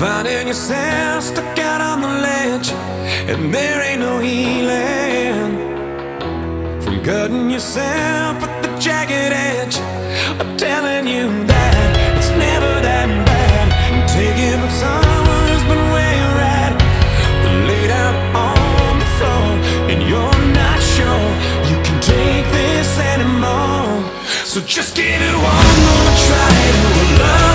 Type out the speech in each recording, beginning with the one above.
yourself stuck out on the ledge, and there ain't no healing from cutting yourself at the jagged edge. I'm telling you that it's never that bad. Taking from someone who's been where you're at, laid out on the floor, and you're not sure you can take this anymore. So just give it one more try.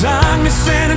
time is in